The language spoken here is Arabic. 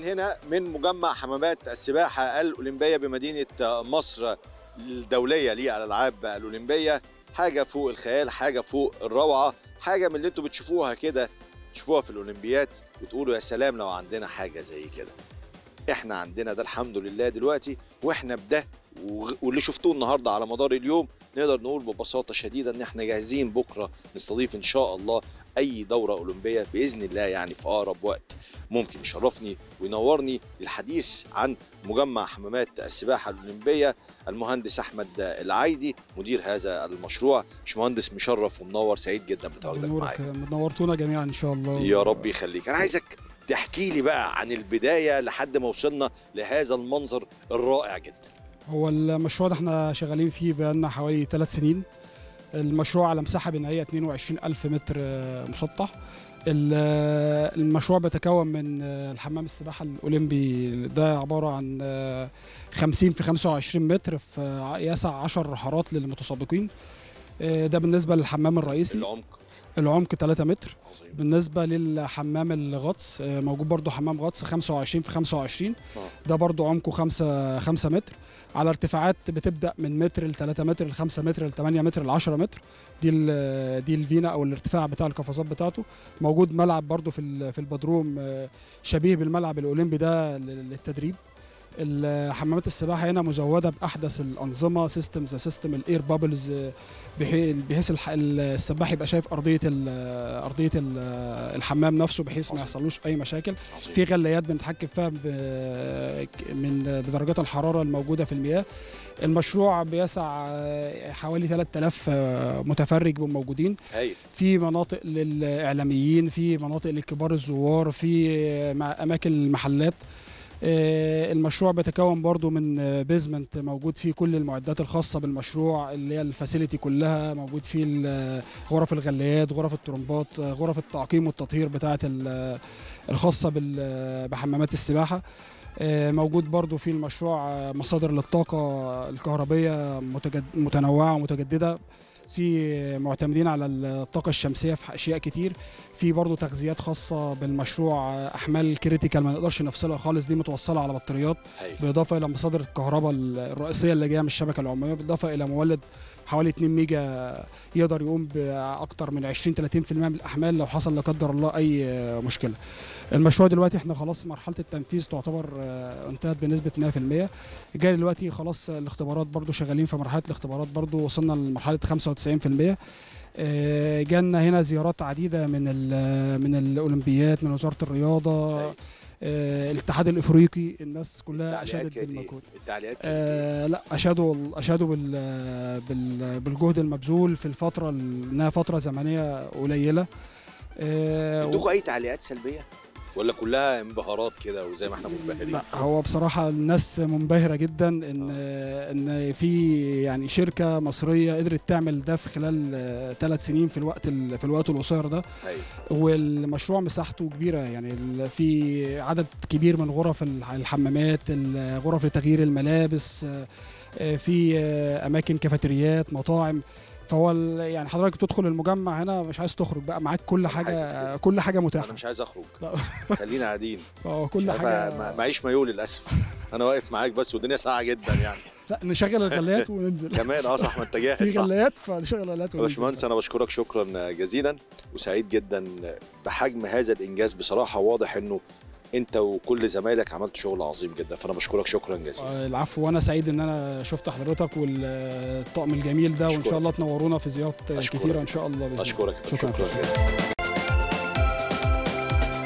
من هنا من مجمع حمامات السباحة الأولمبية بمدينة مصر الدولية للألعاب الأولمبية. حاجة فوق الخيال حاجة فوق الروعة حاجة من اللي أنتوا بتشوفوها كده تشوفوها في الأولمبيات وتقولوا يا سلام لو عندنا حاجة زي كده. إحنا عندنا ده الحمد لله دلوقتي وإحنا بده واللي شفتوه النهارده على مدار اليوم نقدر نقول ببساطة شديدة إن إحنا جاهزين بكرة نستضيف إن شاء الله أي دورة أولمبية بإذن الله يعني في أقرب وقت. ممكن يشرفني وينورني الحديث عن مجمع حمامات السباحة الأولمبية المهندس أحمد العايدي مدير هذا المشروع. مش مهندس مشرف ومنور سعيد جدا بتواجدك معايا. نورتونا جميعا إن شاء الله. يا رب يخليك. أنا عايزك تحكي لي بقى عن البداية لحد ما وصلنا لهذا المنظر الرائع جدا. هو المشروع ده إحنا شغالين فيه بقالنا حوالي ثلاث سنين. المشروع على مساحة بنائية 22 ألف متر آه، مسطح. آه، المشروع بيتكون من آه، الحمام السباحة الأولمبي. ده عبارة عن آه، 50 في 25 متر في يسع 10 حارات للمتسابقين. ده بالنسبة للحمام الرئيسي. العمق. العمق 3 متر. عظيم بالنسبة للحمام الغطس آه، موجود برضو حمام غطس 25 في 25 آه. ده برضو عمقه 5 5 متر. على ارتفاعات بتبدأ من متر ل 3 متر ل 5 متر ل 8 متر ل 10 متر. دي دي الفينا أو الارتفاع بتاع القفزات بتاعته. موجود ملعب برضو في في البدروم آه، شبيه بالملعب الأولمبي ده لل- للتدريب. حمامات السباحة هنا مزودة بأحدث الأنظمة system زي system ال air bubbles بحيث السباح يبقى شايف أرضية أرضية ال- الحمام نفسه بحيث ما. يحصلوش أي مشاكل. في غلايات بنتحكم فيها من بدرجات الحرارة الموجودة في المياه. المشروع بيسع حوالي 3000 آه، متفرج موجودين في مناطق للإعلاميين في مناطق لكبار الزوار في أماكن المحلات. المشروع بيتكون برضو من آه، basement موجود فيه كل المعدات الخاصة بالمشروع اللي هي ال facility كلها موجود فيه ال- غرف الغلايات غرف الطرمبات آه، غرف التعقيم والتطهير بتاعة ال- الخاصة بال- بحمامات السباحة. آه، موجود برضو في المشروع آه، مصادر للطاقة الكهربية متجد متنوعة ومتجددة. في معتمدين على الطاقة الشمسية في أشياء كتير. في برضو تغذيات خاصة بالمشروع أحمال critical ما نقدرش نفصلها خالص دي متوصلة على بطاريات هايل بالإضافة إلى مصادر الكهرباء الرئيسية اللي جاية من الشبكة العمومية بالإضافة إلى مولد حوالي 2 ميجا يقدر يقوم بأكتر من 20 30% من الأحمال لو حصل لا قدر الله أي آه، مشكلة. المشروع دلوقتي إحنا خلاص مرحلة التنفيذ تعتبر آه، انتهت بنسبة 100% جاي دلوقتي خلاص الاختبارات برضو شغالين في مرحلة الاختبارات برضو وصلنا لمرحلة 95% آه، جالنا هنا زيارات عديدة من من الأولمبيات من وزارة الرياضة هايل. آه، الاتحاد الإفريقي الناس كلها أشادت؟ بالمجهود؟ آه لا أشادوا أشادوا بال بال بالجهد المبذول في الفترة ال- إنها فترة زمنية قليلة آه عندكم أي تعليقات سلبية ولا كلها انبهارات كده وزي ما إحنا منبهرين؟ لا هو بصراحة الناس منبهرة جدا إن إن في يعني شركة مصرية قدرت تعمل ده في خلال ثلاث سنين في الوقت ال- في الوقت القصير ده. هايل والمشروع مساحته كبيرة يعني في عدد كبير من غرف الح- الحمامات ال- غرف لتغيير الملابس آه، آه، في آه، أماكن كافيتريات مطاعم. فهو يعني حضرتك تدخل المجمع هنا مش عايز تخرج بقى معاك كل كده. كل حاجة أنا متاحة مش عايز أخرج. خلينا قاعدين. فهو كل ما- معيش مايو للأسف. أنا واقف معاك بس والدنيا ساقعة جدا يعني. لا نشغل الغلايات وننزل. كمان آه صح ما انت جاهز في غلايات فنشغل الغلايات يا وننزل. باشمهندس أنا بشكرك شكرا جزيلا. وسعيد جدا بحجم هذا الإنجاز بصراحة واضح إنه انت وكل زمايلك عملتوا شغل عظيم جدا فأنا بشكرك شكرا جزيلا. العفو وأنا سعيد إن أنا شفت حضرتك والطقم الجميل ده وإن. شاء الله تنورونا في زيارات. كتيرة إن شاء الله بإذن الله. أشكرك شكرا. شكرا جزيلا.